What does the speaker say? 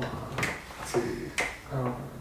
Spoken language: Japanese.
まあ、うん